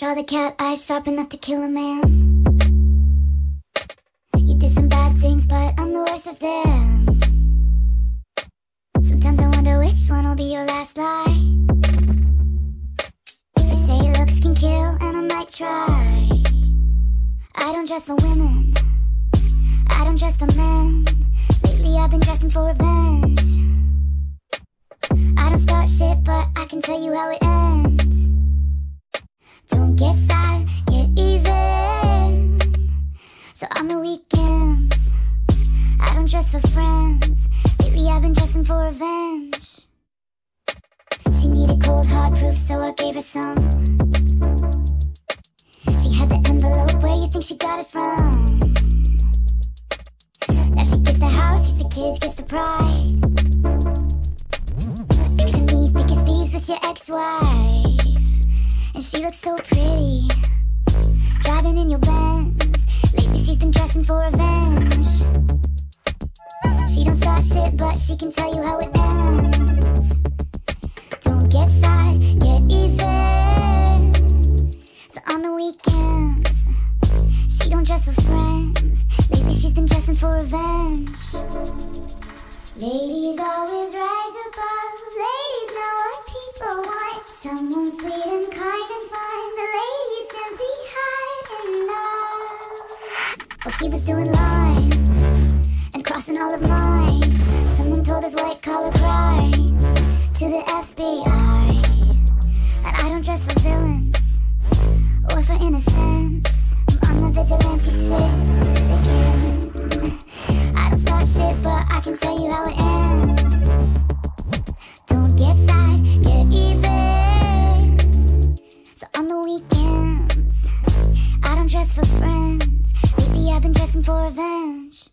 Draw the cat eyes sharp enough to kill a man. You did some bad things, but I'm the worst of them. Sometimes I wonder which one will be your last lie. They say looks can kill, and I might try. I don't dress for women, I don't dress for men. Lately I've been dressing for revenge. I don't start shit, but I can tell you how it ends. Don't get get even. So on the weekends, I don't dress for friends. Lately I've been dressing for revenge. She needed cold hard proof, so I gave her some. She had the envelope, where you think she got it from? Now she gets the house, gets the kids, gets the pride. Picture me thick thieves with your ex-wife. And she looks so pretty. Driving in your Benz. Lately she's been dressing for revenge. She don't start shit but she can tell you how it ends. Don't get sad, get even. So on the weekends She don't dress for friends. Lately she's been dressing for revenge. Ladies always rise above Well he was doing lines And crossing all of mine. Someone told us white collar crimes To the FBI for revenge